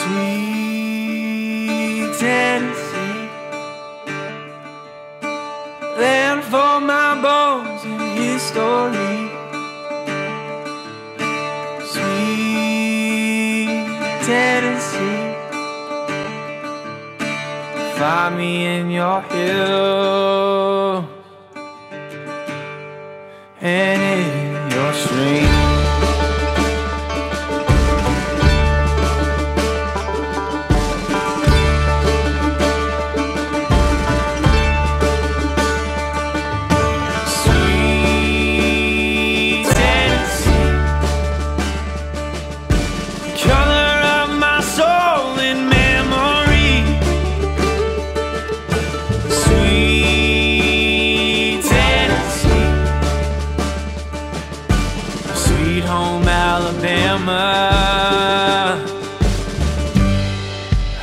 Sweet Tennessee, land for my bones and history. Sweet Tennessee, find me in your hills and in your streams.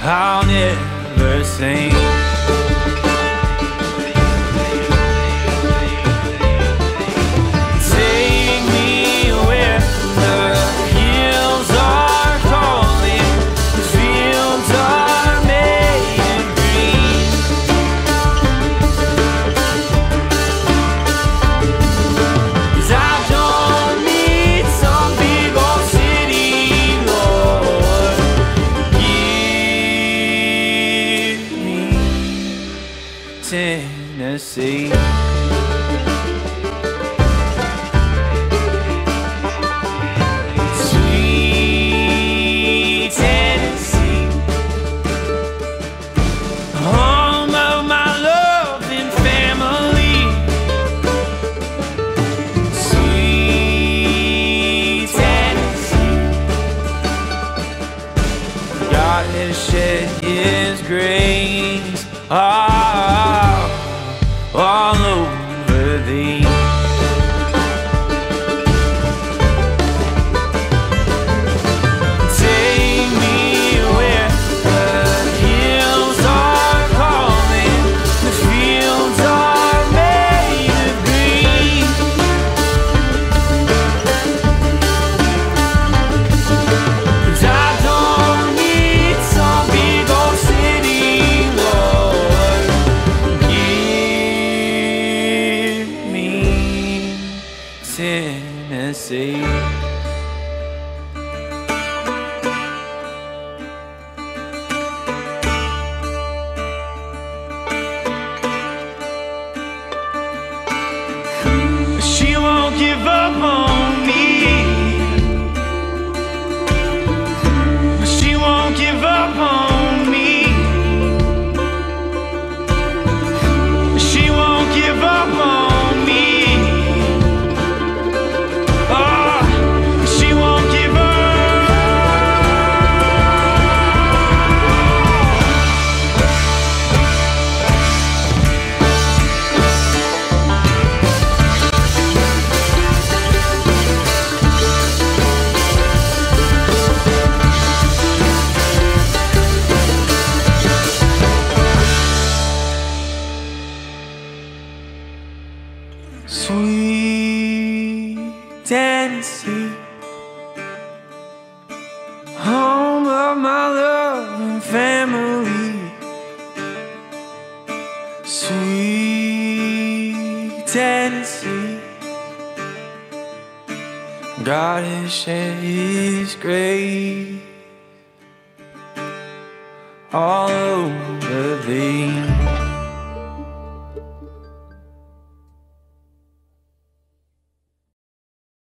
I'll never sing. Tennessee, God has shed His grace all, all over Tennessee. She won't give up on Sweet Tennessee, home of my love and family. Sweet Tennessee, God has shed His grace all over thee.